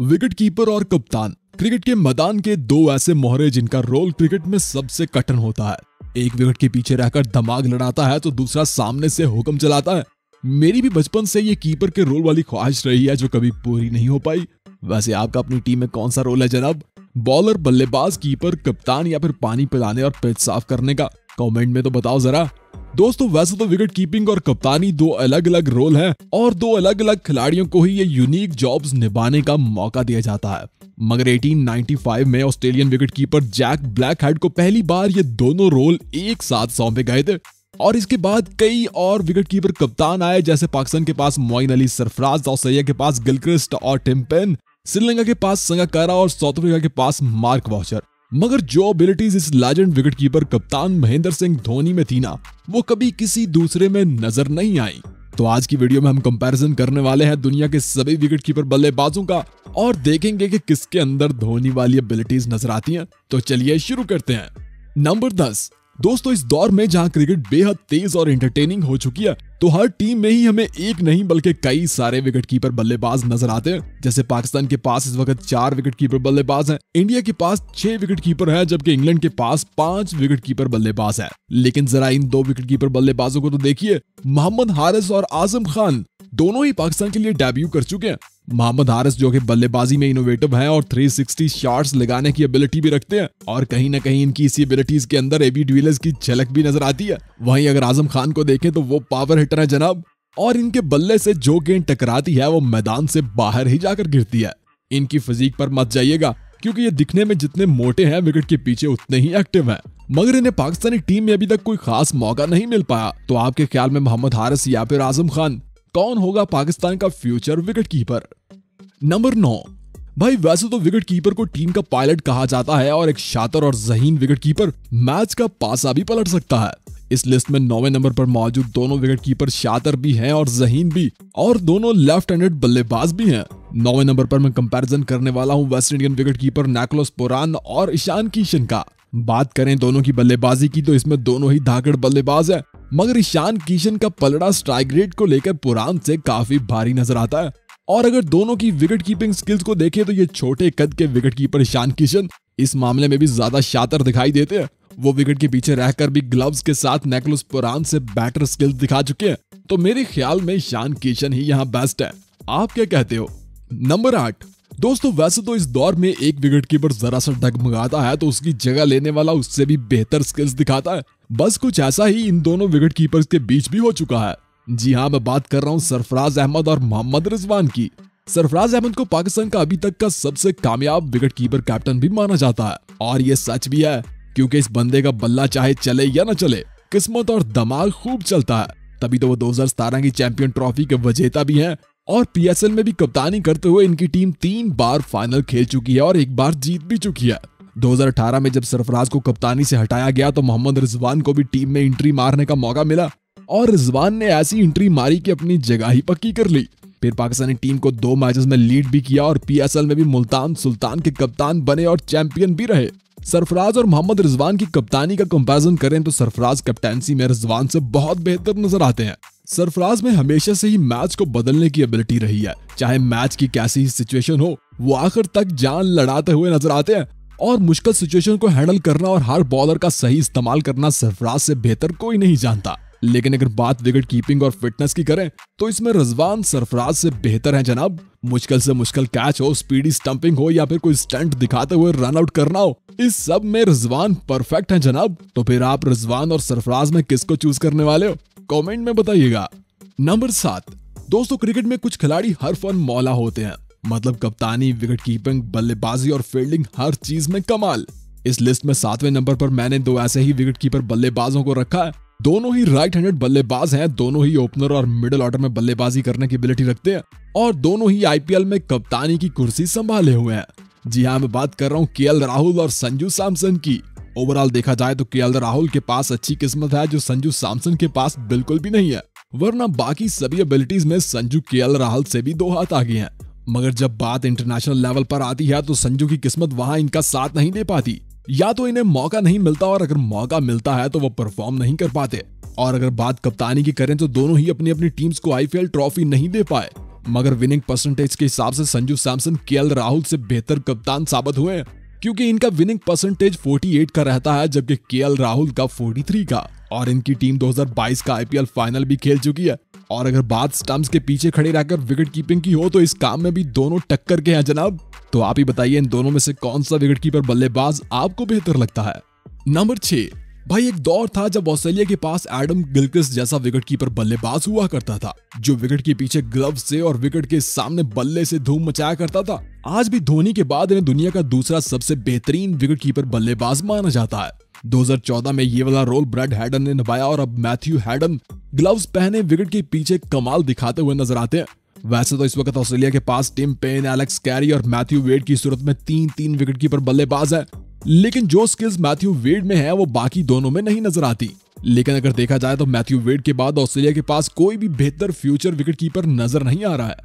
Wicket keeper और कप्तान। Cricket के मैदान के दो ऐसे मोहरे जिनका रोल क्रिकेट में सबसे कठिन होता है। एक विकेट के पीछे रहकर दिमाग लड़ाता है तो दूसरा सामने से हुक्म चलाता है। मेरी भी बचपन से ये कीपर के रोल वाली ख्वाहिश रही है, जो कभी पूरी नहीं हो पाई। वैसे आपका अपनी टीम में कौन सा रोल है जनाब? बॉलर, बल्लेबाज, कीपर, कप्तान या फिर पानी पिलाने और पिच साफ़ करने का? कमेंट में तो बताओ जरा। दोस्तों, वैसे तो विकेट कीपिंग और कप्तानी दो अलग अलग रोल हैं और दो अलग अलग खिलाड़ियों को ही ये यूनिक जॉब्स निभाने का मौका दिया जाता है। मगर 1895 में Australian wicket keeper Jack Black को पहली बार ये दोनों रोल एक साथ सौंपे गए थे और इसके बाद कई और विकेट कीपर कप्तान आए, जैसे पाकिस्तान के पास मोइन अली सरफराज ऑस्ट्रेलिया के पास गिलक्रिस्ट और टिम्पेन श्रीलंका के पास संगाकारा और साउथ अफ्रीका के पास मार्क वॉचर मगर जो एबिलिटीज इस लेजेंड विकेट कीपर कप्तान महेंद्र सिंह धोनी में थी ना, वो कभी किसी दूसरे में नज़र नहीं आई। तो आज की वीडियो में हम कंपैरिजन करने वाले हैं दुनिया के सभी विकेट कीपर बल्लेबाजों का और देखेंगे कि किसके अंदर धोनी वाली एबिलिटीज नज़र आती हैं। तो चलिए शुरू करते हैं। नंबर दस। दोस्तों, इस दौर में जहाँ क्रिकेट बेहद तेज और एंटरटेनिंग हो चुकी है तो हर टीम में ही हमें एक नहीं, बल्कि कई सारे विकेट कीपर बल्लेबाज नज़र आते हैं। जैसे पाकिस्तान के पास इस वक्त चार विकेट कीपर बल्लेबाज हैं। इंडिया के पास छह विकेट कीपर है, जबकि इंग्लैंड के पास पाँच विकेट कीपर बल्लेबाज है। लेकिन जरा इन दो विकेट कीपर बल्लेबाजों को तो देखिए। मोहम्मद हारिस और आज़म खान दोनों ही पाकिस्तान के लिए डेब्यू कर चुके हैं। मोहम्मद हारिस जो कि बल्लेबाजी में इनोवेटिव है और 360 शॉट्स लगाने की एबिलिटी भी रखते हैं। और कहीं ना कहीं इनकी इसी एबिलिटीज के अंदर एबी डिविलियर्स की झलक भी नज़र आती है। वहीं अगर आज़म खान को देखें तो वो पावर हिटर है जनाब। और इनके बल्ले से जो गेंद टकराती है, वो मैदान से बाहर ही जाकर गिरती है। इनकी फिजिक पर मत जाइएगा, क्योंकि ये दिखने में जितने मोटे हैं विकेट के पीछे उतने ही एक्टिव हैं। मगर इन्हें पाकिस्तानी टीम में अभी तक कोई खास मौका नहीं मिल पाया। तो आपके ख्याल में मोहम्मद हारिस या फिर आज़म खान? कौन होगा पाकिस्तान का फ्यूचर विकेट कीपर नंबर नौ। भाई, वैसे तो विकेट कीपर को टीम का पायलट कहा जाता है और एक शातर और जहीन विकेट कीपर मैच का पासा भी पलट सकता है। इस लिस्ट में नौवे नंबर पर मौजूद दोनों विकेट कीपर शातर भी हैं और जहीन भी, और दोनों लेफ़्ट हैंडेड बल्लेबाज भी हैं। नौवे नंबर पर मैं कंपैरिजन करने वाला हूँ West Indian wicket keeper Nicholas Pooran और ईशान किशन का। बात करें दोनों की बल्लेबाजी की तो इसमें दोनों ही धाकड़ बल्लेबाज है। मगर ईशान किशन का पलड़ा स्ट्राइक रेट को लेकर पुरान से काफ़ी भारी नज़र आता है। और अगर दोनों की विकेट कीपिंग स्किल्स को देखें तो ये छोटे कद के विकेट कीपर ईशान किशन इस मामले में भी ज़्यादा शातर दिखाई देते हैं। वो विकेट के पीछे रहकर भी ग्लव्स के साथ नेकलस पुरान से बैटर स्किल्स दिखा चुके हैं। तो मेरे ख्याल में ईशान किशन ही यहाँ बेस्ट है। आप क्या कहते हो? नंबर आठ। दोस्तों, वैसे तो इस दौर में एक विकेट कीपर जरा सा डगमगाता है तो उसकी जगह लेने वाला उससे भी बेहतर स्किल्स दिखाता है। बस कुछ ऐसा ही इन दोनों विकेट कीपर्स के बीच भी हो चुका है। जी हाँ मैं बात कर रहा हूँ सरफराज अहमद और मोहम्मद रिजवान की। सरफराज अहमद को पाकिस्तान का अभी तक का सबसे कामयाब विकेट कीपर कैप्टन भी माना जाता है। और ये सच भी है, क्योंकि इस बंदे का बल्ला चाहे चले या न चले, किस्मत और दिमाग खूब चलता है। तभी तो वो 2017 की चैंपियन ट्रॉफी के विजेता भी हैं और पीएसएल में भी कप्तानी करते हुए इनकी टीम तीन बार फाइनल खेल चुकी है और एक बार जीत भी चुकी है। 2018 में जब सरफराज को कप्तानी से हटाया गया तो मोहम्मद रिजवान को भी टीम में एंट्री मारने का मौका मिला और रिजवान ने ऐसी एंट्री मारी कि अपनी जगह ही पक्की कर ली। फिर पाकिस्तानी टीम को दो मैचेस में लीड भी किया और पीएसएल में भी मुल्तान सुल्तान के कप्तान बने और चैंपियन भी रहे। सरफराज और मोहम्मद रिजवान की कप्तानी का कंपैरिजन करें तो सरफराज कैप्टेंसी में रिजवान से बहुत बेहतर नज़र आते हैं। सरफराज में हमेशा से ही मैच को बदलने की एबिलिटी रही है। चाहे मैच की कैसी ही सिचुएशन हो, वो आखिर तक जान लड़ाते हुए नज़र आते हैं। और मुश्किल सिचुएशन को हैंडल करना और हर बॉलर का सही इस्तेमाल करना सरफराज से बेहतर कोई नहीं जानता। लेकिन अगर बात विकेट कीपिंग और फिटनेस की करें तो इसमें रजवान सरफराज से बेहतर है जनाब। मुश्किल से मुश्किल कैच हो स्पीडी स्टंपिंग हो या फिर कोई स्टंट दिखाते हुए रन आउट करना हो, इस सब में रजवान परफेक्ट है जनाब। तो फिर आप रजवान और सरफराज में किसको चूज़ करने वाले हो? कमेंट में बताइएगा। नंबर सात। दोस्तों, क्रिकेट में कुछ खिलाड़ी हर फन मौला होते हैं। मतलब कप्तानी विकेट कीपिंग बल्लेबाजी और फील्डिंग हर चीज़ में कमाल। इस लिस्ट में सातवें नंबर पर मैंने दो ऐसे ही विकेट कीपर बल्लेबाजों को रखा है। दोनों ही राइट हैंडेड बल्लेबाज हैं, दोनों ही ओपनर और मिडिल ऑर्डर में बल्लेबाजी करने की एबिलिटी रखते हैं और दोनों ही आईपीएल में कप्तानी की कुर्सी संभाले हुए हैं। जी हाँ मैं बात कर रहा हूँ के राहुल और संजू सैमसन की। ओवरऑल देखा जाए तो के राहुल के पास अच्छी किस्मत है, जो संजू सैमसन के पास बिल्कुल भी नहीं है। वरना बाकी सभी एबिलिटीज में संजू के राहुल से भी दो हाथ आगे हैं। मगर जब बात इंटरनेशनल लेवल पर आती है तो संजू की किस्मत वहाँ इनका साथ नहीं दे पाती। या तो इन्हें मौका नहीं मिलता और अगर मौका मिलता है तो वो परफॉर्म नहीं कर पाते। और अगर बात कप्तानी की करें तो दोनों ही अपनी अपनी टीम्स को आईपीएल ट्रॉफी नहीं दे पाए। मगर विनिंग परसेंटेज के हिसाब से संजू सैमसन के राहुल से बेहतर कप्तान साबित हुए क्योंकि इनका विनिंग परसेंटेज 48 का रहता है, जबकि केएल राहुल का 43 का। और इनकी टीम 2022 का आईपीएल फाइनल भी खेल चुकी है। और अगर बात स्टम्प्स के पीछे खड़े रहकर विकेट कीपिंग की हो तो इस काम में भी दोनों टक्कर के हैं जनाब। तो आप ही बताइए, इन दोनों में से कौन सा विकेट कीपर बल्लेबाज आपको बेहतर लगता है? नंबर छह भाई, एक दौर था जब ऑस्ट्रेलिया के पास एडम गिलक्रिस्ट जैसा विकेट कीपर बल्लेबाज हुआ करता था, जो विकेट के पीछे ग्लव से और विकेट के सामने बल्ले से धूम मचाया करता था। आज भी धोनी के बाद इन्हें दुनिया का दूसरा सबसे बेहतरीन विकेट कीपर बल्लेबाज माना जाता है। 2014 में ये वाला रोल ब्रेड हैडन ने निभाया और अब मैथ्यू हैडन ग्लव्स पहने विकेट के पीछे कमाल दिखाते हुए नज़र आते हैं। वैसे तो इस वक्त ऑस्ट्रेलिया के पास टिम पेन, एलेक्स कैरी और मैथ्यू वेड की सूरत में तीन तीन विकेट कीपर बल्लेबाज है। लेकिन जो स्किल्स मैथ्यू वेड में है, वो बाकी दोनों में नहीं नज़र आती। लेकिन अगर देखा जाए तो मैथ्यू वेड के बाद ऑस्ट्रेलिया के पास कोई भी बेहतर फ्यूचर विकेट कीपर नज़र नहीं आ रहा है।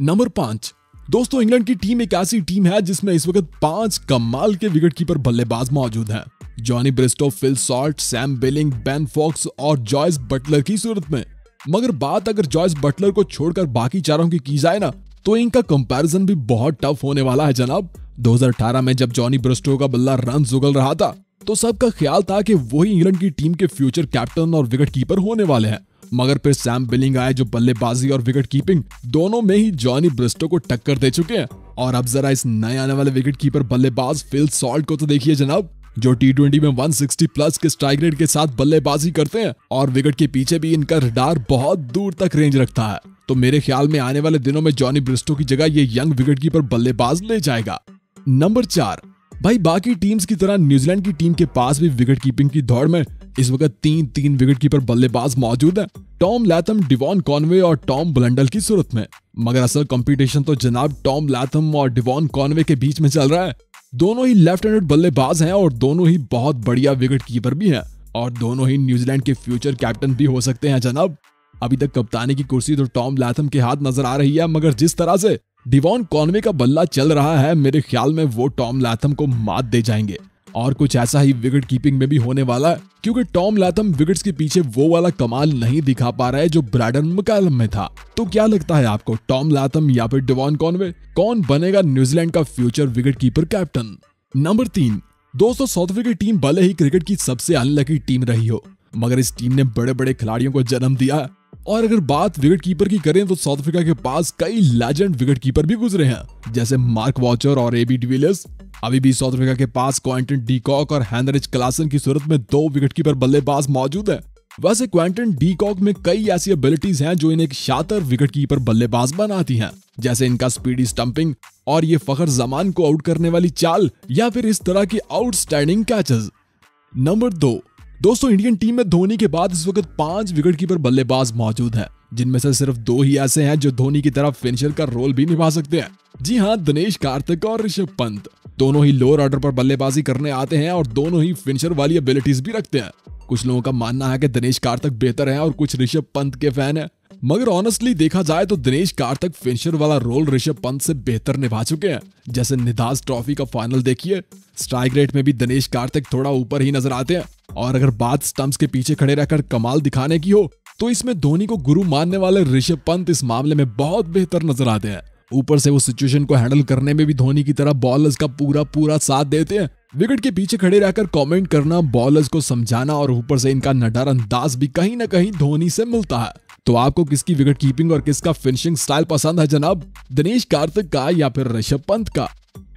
नंबर पाँच। दोस्तों इंग्लैंड की टीम एक ऐसी टीम है जिसमें इस वक्त पाँच कमाल के विकेट कीपर बल्लेबाज मौजूद हैं। Jonny Bairstow Phil Salt Sam Billing Ben Foakes और जॉयस बटलर की सूरत में। मगर बात अगर जॉयस बटलर को छोड़कर बाकी चारों की की जाए ना तो इनका कंपैरिजन भी बहुत टफ होने वाला है जनाब। 2018 में जब जॉनी ब्रिस्टो का बल्ला रन उगल रहा था तो सबका ख्याल था कि वही इंग्लैंड की टीम के फ्यूचर कैप्टन और विकेट कीपर होने वाले हैं। मगर फिर सैम बिलिंग आए जो बल्लेबाजी और विकेट कीपिंग दोनों में ही जॉनी ब्रिस्टो को टक्कर दे चुके हैं। और अब जरा इस नए आने वाले विकेट कीपर बल्लेबाज फिल सॉल्ट को तो देखिए जनाब। जो टी ट्वेंटी में 160 प्लस के स्ट्राइक रेट के साथ बल्लेबाजी करते हैं और विकेट के पीछे भी इनका रडार बहुत दूर तक रेंज रखता है। तो मेरे ख्याल में आने वाले दिनों में जॉनी ब्रिस्टो की जगह ये यंग विकेट कीपर बल्लेबाज ले जाएगा। नंबर चार, भाई बाकी टीम्स की तरह न्यूजीलैंड की टीम के पास भी विकेट कीपिंग की दौड़ में इस वक्त तीन तीन विकेट कीपर बल्लेबाज मौजूद हैं। टॉम लैथम डिवॉन कॉनवे और टॉम ब्लंडल की सूरत में। मगर असल कंपटीशन तो जनाब टॉम लैथम और डिवॉन कॉनवे के बीच में चल रहा है। दोनों ही लेफ़्ट हैंडेड बल्लेबाज हैं और दोनों ही बहुत बढ़िया विकेट कीपर भी हैं। और दोनों ही न्यूजीलैंड के फ्यूचर कैप्टन भी हो सकते हैं जनाब। अभी तक कप्तानी की कुर्सी तो टॉम लैथम के हाथ नज़र आ रही है, मगर जिस तरह से डिवॉन कॉनवे का बल्ला चल रहा है, मेरे ख्याल में वो टॉम लैथम को मात दे जाएँगे। और कुछ ऐसा ही विकेट कीपिंग में भी होने वाला है, क्योंकि टॉम लैथम विकेट्स के पीछे वो वाला कमाल नहीं दिखा पा रहा है जो ब्रैडन मकैलम में था। तो क्या लगता है आपको, टॉम लैथम या फिर डिवॉन कॉनवे? कौन बनेगा न्यूजीलैंड का future wicket keeper captain? Number तीन दोस्तों साउथ अफ्रीका टीम भले ही क्रिकेट की सबसे अनलकी टीम रही हो, मगर इस टीम ने बड़े बड़े खिलाड़ियों को जन्म दिया और अगर बात विकेट कीपर की करें तो साउथ अफ्रीका के पास कई लेजेंड विकेट कीपर भी गुजरे हैं। जैसे मार्क वॉचर और एबी डिविलियर्स। अभी भी साउथ अफ्रीका के पास क्वांटन डीकॉक और हैंनरिच क्लासन की सूरत में दो विकेट कीपर बल्लेबाज मौजूद है। वैसे क्वांटन डीकॉक में कई ऐसी एबिलिटीज हैं, जो इन्हें एक शातर विकेट कीपर बल्लेबाज बनाती हैं। जैसे इनका स्पीडी स्टंपिंग और ये फखर जमान को आउट करने वाली चाल, या फिर इस तरह की आउटस्टैंडिंग कैचेस नंबर दो दोस्तों इंडियन टीम में धोनी के बाद इस वक्त पाँच विकेट कीपर बल्लेबाज मौजूद हैं, जिनमें से सिर्फ़ दो ही ऐसे हैं जो धोनी की तरफ़ फिनिशर का रोल भी निभा सकते हैं। जी हाँ दिनेश कार्तिक और ऋषभ पंत। दोनों ही लोअर ऑर्डर पर बल्लेबाजी करने आते हैं और दोनों ही फिनिशर वाली एबिलिटीज भी रखते हैं। कुछ लोगों का मानना है कि दिनेश कार्तिक बेहतर है और कुछ ऋषभ पंत के फ़ैन है। मगर ऑनेस्टली देखा जाए तो दिनेश कार्तिक फिनिशर वाला रोल ऋषभ पंत से बेहतर निभा चुके हैं। जैसे निदास ट्रॉफी का फाइनल देखिए स्ट्राइक रेट में भी दिनेश कार्तिक थोड़ा ऊपर ही नज़र आते हैं। और अगर बात स्टम्प्स के पीछे खड़े रहकर कमाल दिखाने की हो तो इसमें धोनी को गुरु मानने वाले ऋषभ पंत इस मामले में बहुत बेहतर नज़र आते हैं। ऊपर से वो सिचुएशन को हैंडल करने में भी धोनी की तरह बॉलर्स का पूरा पूरा साथ देते हैं। विकेट के पीछे खड़े रहकर कमेंट करना बॉलर्स को समझाना और ऊपर से इनका नडर अंदाज भी कहीं ना कहीं धोनी से मिलता है। तो आपको किसकी विकेट कीपिंग और किसका फिनिशिंग स्टाइल पसंद है जनाब? दिनेश कार्तिक का या फिर ऋषभ पंत का?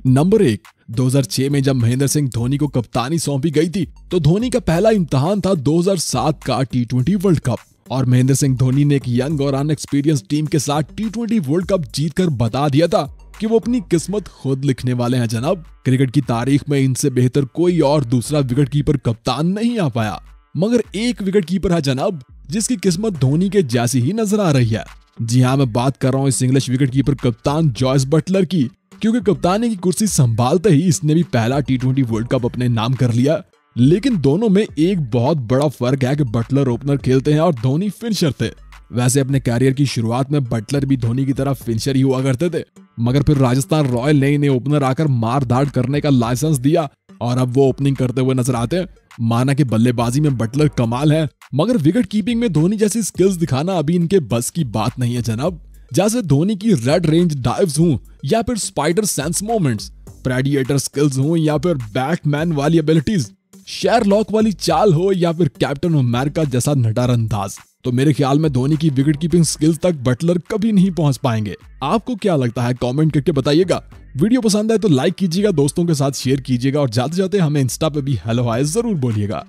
नंबर एक 2006 में जब महेंद्र सिंह धोनी को कप्तानी सौंपी गई थी तो धोनी का पहला इम्तहान था 2007 का टी ट्वेंटी वर्ल्ड कप और महेंद्र सिंह धोनी ने एक यंग और अनएक्सपीरियंस टीम के साथ टी ट्वेंटी वर्ल्ड कप जीतकर बता दिया था कि वो अपनी किस्मत खुद लिखने वाले हैं जनाब। क्रिकेट की तारीख में इनसे बेहतर कोई और दूसरा विकेट कीपर कप्तान नहीं आ पाया। मगर एक विकेट कीपर है जनाब जिसकी किस्मत धोनी के जैसी ही नज़र आ रही है। जी हाँ मैं बात कर रहा हूँ इस इंग्लिश विकेट कीपर कप्तान जॉयस बटलर की, क्योंकि कप्तानी की कुर्सी संभालते ही इसने भी पहला टी वर्ल्ड कप अपने नाम कर लिया। लेकिन दोनों में एक बहुत बड़ा फ़र्क है कि बटलर ओपनर खेलते हैं और धोनी फिनिशर थे। वैसे अपने कैरियर की शुरुआत में बटलर भी धोनी की तरह फिनिशर ही हुआ करते थे, मगर फिर राजस्थान रॉयल ने इन्हें ओपनर आकर मार धाड़ करने का लाइसेंस दिया और अब वो ओपनिंग करते हुए नज़र आते हैं। माना कि बल्लेबाजी में बटलर कमाल है, मगर विकेट कीपिंग में धोनी जैसी स्किल्स दिखाना अभी इनके बस की बात नहीं है जनाब। जैसे धोनी की रेड रेंज डाइव्स हूँ, या फिर spider sense moments predator skills हो, या फिर बैटमैन वाली एबिलिटीज शेयरलॉक वाली चाल हो, या फिर कैप्टन अमेरिका जैसा नटार अंदाज तो मेरे ख्याल में धोनी की विकेट कीपिंग स्किल तक बटलर कभी नहीं पहुँच पाएँगे। आपको क्या लगता है? कमेंट करके बताइएगा। वीडियो पसंद आए तो लाइक कीजिएगा, दोस्तों के साथ शेयर कीजिएगा और जाते जाते हमें इंस्टा पे भी हेलो हाय ज़रूर बोलिएगा।